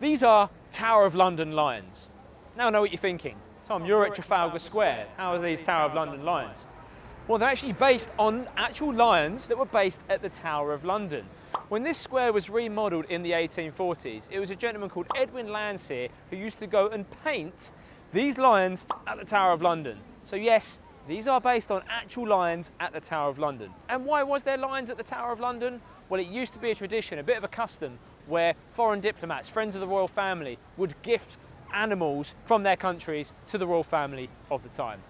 These are Tower of London lions. Now I know what you're thinking. Tom, you're at Trafalgar Square. How are these Tower of London lions? Well, they're actually based on actual lions that were based at the Tower of London. When this square was remodelled in the 1840s, it was a gentleman called Edwin Landseer who used to go and paint these lions at the Tower of London. So yes, these are based on actual lions at the Tower of London. And why was there lions at the Tower of London? Well, it used to be a tradition, a bit of a custom, where foreign diplomats, friends of the royal family, would gift animals from their countries to the royal family of the time.